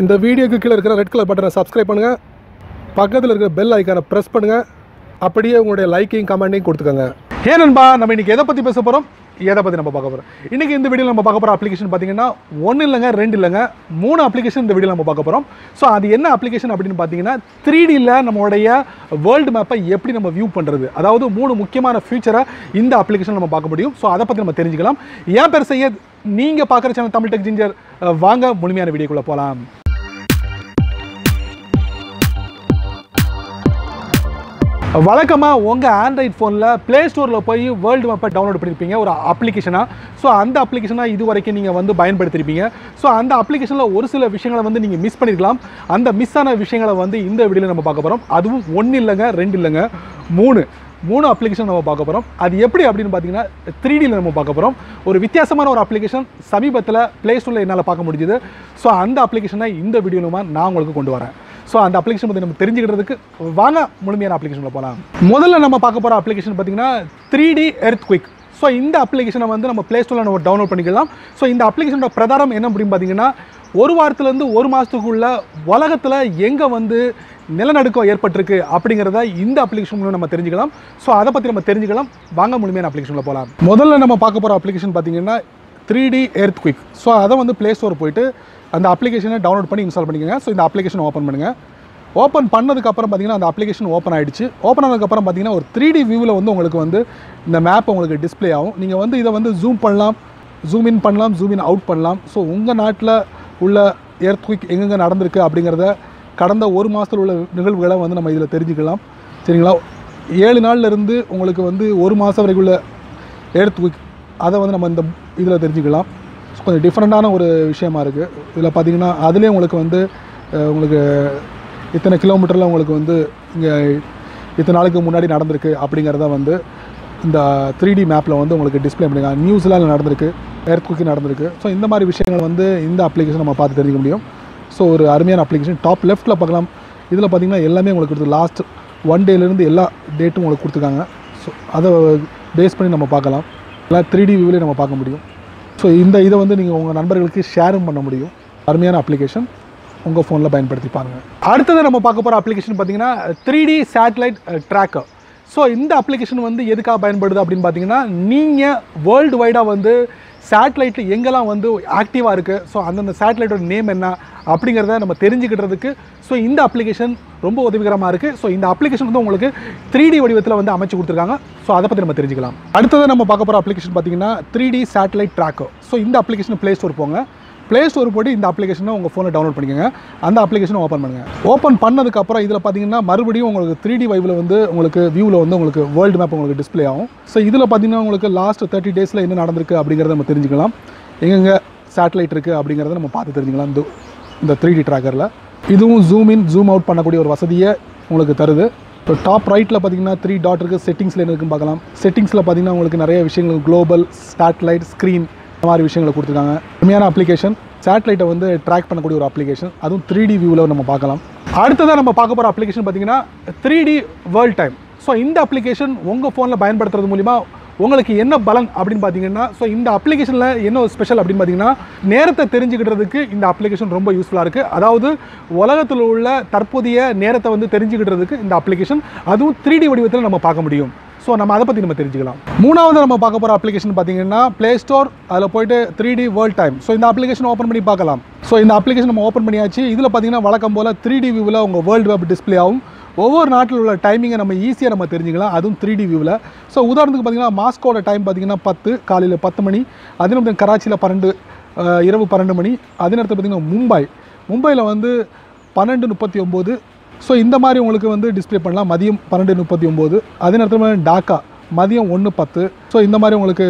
இந்த வீடியோக்கு கீழே இருக்கிற ரெட் கலர் பட்டனை சப்ஸ்கிரைப் பண்ணுங்கள் பக்கத்தில் இருக்கிற பெல் ஐக்கானை ப்ரெஸ் பண்ணுங்கள் அப்படியே உங்களுடைய லைக்கையும் கமெண்ட்டையும் கொடுத்துக்கோங்க. ஏ நண்பா நம்ம இன்றைக்கி எதை பற்றி பேச போகிறோம் எதை பற்றி நம்ம பார்க்க போகிறோம் இன்றைக்கி இந்த வீடியோவில் நம்ம பார்க்க போகிற அப்ளிகேஷன் பார்த்தீங்கன்னா ஒன்று இல்லைங்க ரெண்டு இல்லைங்க மூணு அப்ளிகேஷன் இந்த வீடியோவில் நம்ம பார்க்க போகிறோம் ஸோ அது என்ன அப்ளிகேஷன் அப்படின்னு பார்த்தீங்கன்னா த்ரீ டியில் நம்மளுடைய வேர்ல்டு மேப்பை எப்படி நம்ம வியூ பண்ணுறது அதாவது மூணு முக்கியமான ஃபியூச்சரை இந்த அப்ளிகேஷன் நம்ம பார்க்க முடியும். ஸோ அதை பற்றி நம்ம தெரிஞ்சுக்கலாம். ஏன் பேர் செய்ய நீங்கள் பார்க்குற சேனல் தமிழ் டெக் ஜிஞ்சர் வாங்க முழுமையான வீடியோக்குள்ளே போகலாம் வழக்கமாக உங்கள் ஆண்ட்ராய்ட் ஃபோனில் ப்ளே ஸ்டோரில் போய் வேர்ல்டு மேப்பை டவுன்லோட் பண்ணியிருப்பீங்க ஒரு அப்ளிகேஷனாக ஸோ அந்த அப்ளிகேஷனாக இது வரைக்கும் நீங்கள் வந்து பயன்படுத்தியிருப்பீங்க ஸோ அந்த அப்ளிகேஷனில் ஒரு சில விஷயங்களை வந்து நீங்கள் மிஸ் பண்ணியிருக்கலாம் அந்த மிஸ் ஆன விஷயங்களை வந்து இந்த வீடியோவில் நம்ம பார்க்க போகிறோம் அதுவும் ஒன்று இல்லைங்க ரெண்டு இல்லைங்க மூணு. மூணு அப்ளிகேஷன் நம்ம பார்க்க போகிறோம் அது எப்படி அப்படின்னு பார்த்தீங்கன்னா த்ரீ டியில் நம்ம பார்க்க போகிறோம் ஒரு வித்தியாசமான ஒரு அப்ளிகேஷன் சமீபத்தில் ப்ளே ஸ்டோரில் என்னால் பார்க்க முடிஞ்சுது. ஸோ அந்த அப்ளிகேஷனை இந்த வீடியோவில் நான் உங்களுக்கு கொண்டு வரேன். ஸோ அந்த அப்ளிகேஷன் பற்றி நம்ம தெரிஞ்சுக்கிறதுக்கு வாங்க முழுமையான அப்ளிகேஷனில் போகலாம் முதல்ல நம்ம பார்க்க போகிற அப்ளிகேஷன் பார்த்தீங்கன்னா three D earth quick so இந்த அப்ளிகேஷனை வந்து நம்ம ப்ளே ஸ்டோரில் நம்ம டவுன்லோட் பண்ணிக்கலாம். ஸோ இந்த அப்ளிகேஷனோட பிரதாரம் என்ன அப்படின்னு பார்த்தீங்கன்னா ஒரு வாரத்துலேருந்து ஒரு மாதத்துக்குள்ள உலகத்தில் எங்கே வந்து நிலநடுக்கம் ஏற்பட்டிருக்கு அப்படிங்கிறத இந்த அப்ளிகேஷன் மூலம் நம்ம தெரிஞ்சுக்கலாம். ஸோ அதை பற்றி நம்ம தெரிஞ்சுக்கலாம். வாங்க முழுமையான அப்ளிகேஷனில் போகலாம் முதல்ல நம்ம பார்க்க போகிற அப்ளிகேஷன் பார்த்தீங்கன்னா three D earth quick so அதை வந்து ப்ளே ஸ்டோர் போயிட்டு அந்த அப்ளிகேஷனை டவுன்லோட் பண்ணி இன்ஸ்டால் பண்ணிக்கோங்க. ஸோ இந்த அப்ளிகேஷன் ஓப்பன் பண்ணுங்கள் ஓப்பன் பண்ணதுக்கப்புறம் பார்த்தீங்கன்னா அந்த அப்ளிகேஷன் ஓப்பன் ஆகிடுச்சு ஓப்பன் ஆனதுக்கப்புறம் பார்த்தீங்கன்னா ஒரு த்ரீ டி வியூவில் வந்து உங்களுக்கு வந்து இந்த மேப் உங்களுக்கு டிஸ்ப்ளே ஆகும். நீங்கள் வந்து இதை வந்து ஜூம் பண்ணலாம். ஜூம் இன் பண்ணலாம் ஜூம் இன் அவுட் பண்ணலாம். ஸோ உங்கள் நாட்டில் உள்ள எர்த் குயிக் எங்கெங்கே நடந்திருக்கு அப்படிங்கிறத கடந்த ஒரு மாதத்தில் உள்ள நிகழ்வுகளை வந்து நம்ம இதில் தெரிஞ்சுக்கலாம். சரிங்களா? ஏழு நாள்லேருந்து உங்களுக்கு வந்து ஒரு மாதம் வரைக்கும் உள்ள எர்த் குயிக் அதை வந்து நம்ம இந்த இதில் தெரிஞ்சுக்கலாம். கொஞ்சம் டிஃப்ரெண்ட்டான ஒரு விஷயமா இருக்குது இதில் பார்த்தீங்கன்னா அதுலேயே உங்களுக்கு வந்து உங்களுக்கு இத்தனை கிலோமீட்டரில் உங்களுக்கு வந்து இங்கே இத்தனை நாளுக்கு முன்னாடி நடந்திருக்கு அப்படிங்கிறத வந்து இந்த த்ரீ டி மேப்பில் வந்து உங்களுக்கு டிஸ்ப்ளே பண்ணிக்கலாம் நியூஸ்லாம் நடந்திருக்கு எர்த் குக்கி நடந்திருக்கு. ஸோ இந்த மாதிரி விஷயங்கள் வந்து இந்த அப்ளிகேஷன் நம்ம பார்த்து தெரிஞ்சிக்க முடியும். ஸோ ஒரு அருமையான அப்ளிகேஷன் டாப் லெஃப்ட்டில் பார்க்கலாம். இதில் பார்த்தீங்கன்னா எல்லாமே உங்களுக்கு கொடுத்து லாஸ்ட் ஒன் டேலேருந்து எல்லா டேட்டும் உங்களுக்கு கொடுத்துருக்காங்க. ஸோ அதை பேஸ் பண்ணி நம்ம பார்க்கலாம். எல்லாம் த்ரீ டி வியூவிலே நம்ம பார்க்க முடியும். ஸோ இந்த இதை வந்து நீங்கள் உங்கள் நண்பர்களுக்கு ஷேரும் பண்ண முடியும். அருமையான அப்ளிகேஷன் உங்கள் ஃபோனில் பயன்படுத்தி பாருங்க. அடுத்தது நம்ம பார்க்க போகிற அப்ளிகேஷன் பார்த்தீங்கன்னா three D satellite tracker so இந்த அப்ளிகேஷன் வந்து எதுக்காக பயன்படுது அப்படின்னு பார்த்தீங்கன்னா நீங்கள் வேர்ல்டு வைடாக வந்து சேட்டலைட்டில் எங்கெல்லாம் வந்து ஆக்டிவாக இருக்குது ஸோ அந்தந்த சேட்டலைட்டோட நேம் என்ன? அப்படிங்கிறத நம்ம தெரிஞ்சுக்கிட்டதுக்கு ஸோ இந்த அப்ளிகேஷன் ரொம்ப உதவிகரமாக இருக்குது ஸோ இந்த அப்ளிகேஷன் வந்து உங்களுக்கு த்ரீ டி வடிவத்தில் வந்து அமைச்சு கொடுத்துருக்காங்க. ஸோ அதை பற்றி நம்ம தெரிஞ்சுக்கலாம். அடுத்தது நம்ம பார்க்க போகிற அப்ளிகேஷன் பார்த்தீங்கன்னா three D satellite track so இந்த அப்ளிகேஷன் ப்ளே ஸ்டோர் போங்க. ப்ளே ஸ்டோர் போட்டு இந்த அப்ளிகேஷனை உங்கள் ஃபோனில் டவுன்லோட் பண்ணிக்கோங்க. அந்த அப்ளிகேஷனை ஓப்பன் பண்ணுங்கள் ஓப்பன் பண்ணதுக்கப்புறம் இதில் பார்த்தீங்கன்னா மறுபடியும் உங்களுக்கு த்ரீ டி வைவில் வந்து உங்களுக்கு வியூவில் வந்து உங்களுக்கு வேர்ல்டு மேப் உங்களுக்கு டிஸ்ப்ளே ஆகும். ஸோ இதில் பார்த்தீங்கன்னா உங்களுக்கு லாஸ்ட் தேர்ட்டி டேஸில் என்ன நடந்திருக்கு அப்படிங்கிறத நம்ம தெரிஞ்சுக்கலாம். எங்கெங்கே சேட்டலைட் இருக்குது அப்படிங்கிறத நம்ம பார்த்து தெரிஞ்சுக்கலாம். இந்த இந்த த்ரீ டி ட்ராக்கரில் இதுவும் ஜூம் இன் ஜூம் அவுட் பண்ணக்கூடிய ஒரு வசதியை உங்களுக்கு தருது. இப்போ டாப் ரைட்டில் பார்த்தீங்கன்னா த்ரீ டாட் இருக்குது செட்டிங்ஸில் என்ன இருக்குன்னு பார்க்கலாம். செட்டிங்ஸில் பார்த்தீங்கன்னா உங்களுக்கு நிறைய விஷயங்கள் குளோபல் சேட்டலைட் ஸ்க்ரீன் இந்த மாதிரி விஷயங்களை கொடுத்துருக்காங்க. உண்மையான அப்ளிகேஷன் சேட்டலைட்டை வந்து ட்ராக் பண்ணக்கூடிய ஒரு அப்ளிகேஷன் அதுவும் த்ரீ டி வியூவில் நம்ம பார்க்கலாம். அடுத்ததாக நம்ம பார்க்க போகிற அப்ளிகேஷன் பார்த்தீங்கன்னா three D world time so இந்த அப்ளிகேஷன் உங்கள் ஃபோனில் பயன்படுத்துறது மூலிமா உங்களுக்கு என்ன பலன் அப்படின்னு பார்த்தீங்கன்னா ஸோ இந்த அப்ளிகேஷனில் என்ன ஒரு ஸ்பெஷல் அப்படின்னு பார்த்தீங்கன்னா நேரத்தை தெரிஞ்சுக்கிட்டதுக்கு இந்த அப்ளிகேஷன் ரொம்ப யூஸ்ஃபுல்லாக இருக்குது அதாவது உலகத்தில் உள்ள தற்போதைய நேரத்தை வந்து தெரிஞ்சுக்கிட்டதுக்கு இந்த அப்ளிகேஷன் அதுவும் த்ரீ டி வடிவத்தில் நம்ம பார்க்க முடியும். ஸோ நம்ம அதை பற்றி நம்ம தெரிஞ்சுக்கலாம். மூணாவது நம்ம பார்க்க போகிற அப்ளிகேஷன் பார்த்தீங்கன்னா ப்ளே ஸ்டோர் அதில் போயிட்டு three D world time so இந்த அப்ளிகேஷன் ஓப்பன் பண்ணி பார்க்கலாம். ஸோ இந்த அப்ளிகேஷன் நம்ம ஓப்பன் பண்ணியாச்சு. இதில் பார்த்தீங்கன்னா வழக்கம் போல் த்ரீ டி வியூவில் உங்கள் வேர்ல்டு வெப் டிஸ்ப்ளே ஆகும் ஒவ்வொரு நாட்டில் உள்ள டைமிங்கை நம்ம ஈஸியாக நம்ம தெரிஞ்சுக்கலாம். அதுவும் த்ரீ டி வியூவில் ஸோ உதாரணத்துக்கு பார்த்தீங்கன்னா மாஸ்கோட டைம் பார்த்தீங்கன்னா பத்து காலையில் பத்து மணி அதே நேரத்தில் கராச்சியில் பன்னெண்டு இரவு பன்னெண்டு மணி அதே நேரத்தில் பார்த்தீங்கன்னா மும்பை. மும்பையில் வந்து பன்னெண்டு முப்பத்தி ஒம்பது ஸோ இந்த மாதிரி உங்களுக்கு வந்து டிஸ்ப்ளே பண்ணலாம். மதியம் பன்னெண்டு முப்பத்தி ஒம்பது அதே நேரத்தில் டாக்கா மதியம் ஒன்று பத்து. ஸோ இந்த மாதிரி உங்களுக்கு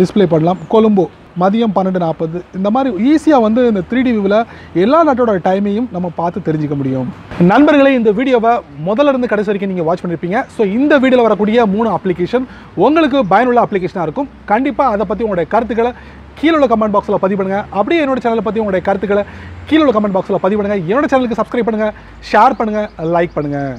டிஸ்பிளே பண்ணலாம். கொழும்போ மதியம் பன்னெண்டு நாற்பது இந்த மாதிரி ஈஸியாக வந்து இந்த த்ரீ டி வியூவில் எல்லா நாட்டோட டைமையும் நம்ம பார்த்து தெரிஞ்சுக்க முடியும். நண்பர்களே இந்த வீடியோவை முதல்ல இருந்து கடைசி வரைக்கும் நீங்கள் வாட்ச் பண்ணியிருப்பீங்க ஸோ இந்த வீடியோவில் வரக்கூடிய மூணு அப்ளிகேஷன் உங்களுக்கு பயனுள்ள அப்ளிகேஷனாக இருக்கும். கண்டிப்பாக அதை பற்றி உங்களுடைய கருத்துக்களை கீழே உள்ள கமெண்ட் பாக்ஸில் பதிவு பண்ணுங்கள் அப்படியே என்னோட சேனலை பற்றி உங்களுடைய கருத்துக்களை கீழே உள்ள கமெண்ட் பாக்ஸில் பதிவு பண்ணுங்கள் என்னோட சேனலுக்கு சப்ஸ்கிரைப் பண்ணுங்கள் ஷேர் பண்ணுங்கள் லைக் பண்ணுங்கள்